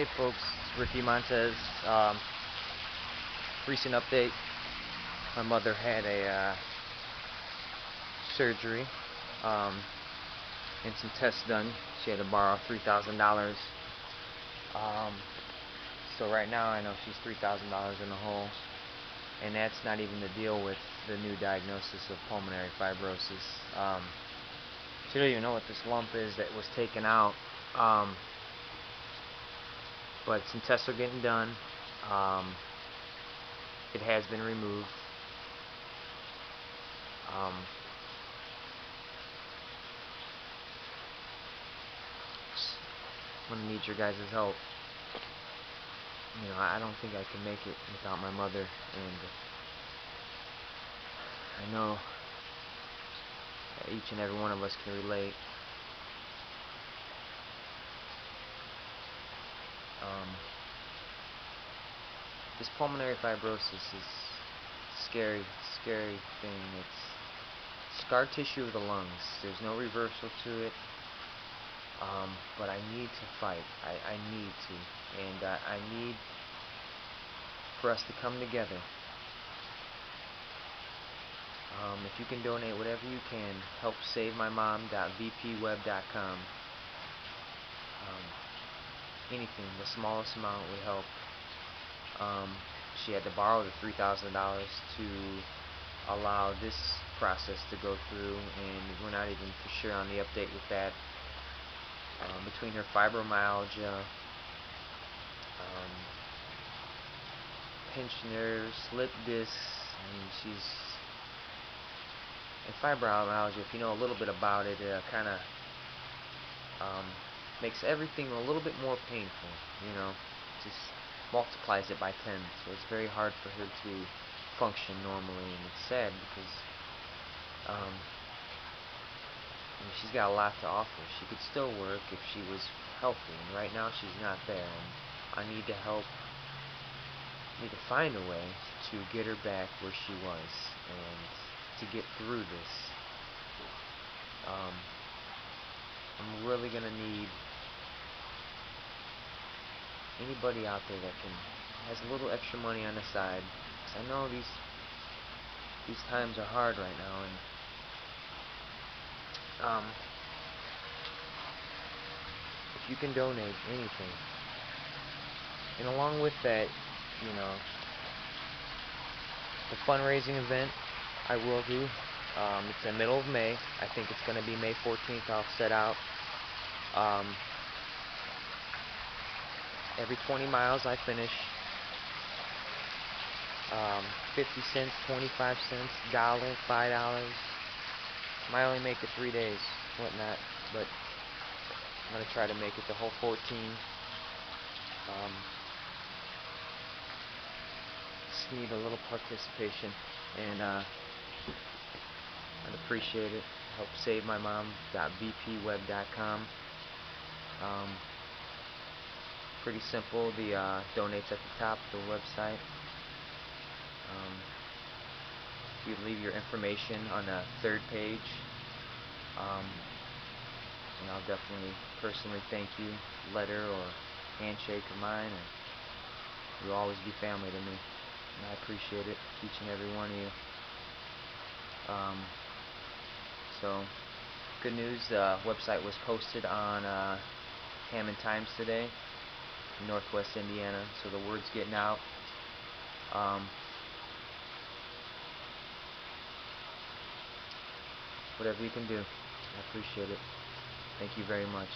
Hey folks, Ricky Montez. Um, recent update. My mother had a uh, surgery um, and some tests done. She had to borrow $3,000. Um, so right now I know she's $3,000 in the hole. And that's not even to deal with the new diagnosis of pulmonary fibrosis. Um, she don't even know what this lump is that was taken out. But some tests are getting done. Um, it has been removed. Um, I'm gonna need your guys' help. You know, I don't think I can make it without my mother, and I know each and every one of us can relate. Um, this pulmonary fibrosis is scary, scary thing. It's scar tissue of the lungs. There's no reversal to it. Um, but I need to fight. I, I need to. And uh, I need for us to come together. Um, if you can donate whatever you can, help save my mom.vpweb.com. Um, anything, the smallest amount would help. Um, she had to borrow the $3,000 to allow this process to go through, and we're not even for sure on the update with that. Um, between her fibromyalgia, um, pinched nerves, slip discs, I mean, she's and fibromyalgia. If you know a little bit about it, uh, kind of um, makes everything a little bit more painful, you know, just multiplies it by 10, so it's very hard for her to function normally, and it's sad because um, I mean, she's got a lot to offer. She could still work if she was healthy, and right now she's not there, and I need to help, need to find a way to get her back where she was, and to get through this. Um, I'm really going to need anybody out there that can has a little extra money on the side. I know these these times are hard right now, and um, if you can donate anything, and along with that, you know, the fundraising event I will do. Um, it's in the middle of May. I think it's going to be May 14th. I'll set out. Um, every 20 miles I finish. Um, 50 cents, 25 cents, dollar, five dollars. Might only make it three days, whatnot, but I'm gonna try to make it the whole 14. Um, just need a little participation, and uh, I'd appreciate it. Help save my mom. mom.vpweb.com. Um, pretty simple. The uh, donates at the top of the website. Um, you leave your information on the third page. Um, and I'll definitely personally thank you, letter or handshake of mine, and you'll always be family to me. And I appreciate it, each and every one of you. Um, so, good news, the uh, website was posted on uh, Hammond Times today northwest Indiana, so the word's getting out. Um, whatever you can do, I appreciate it. Thank you very much.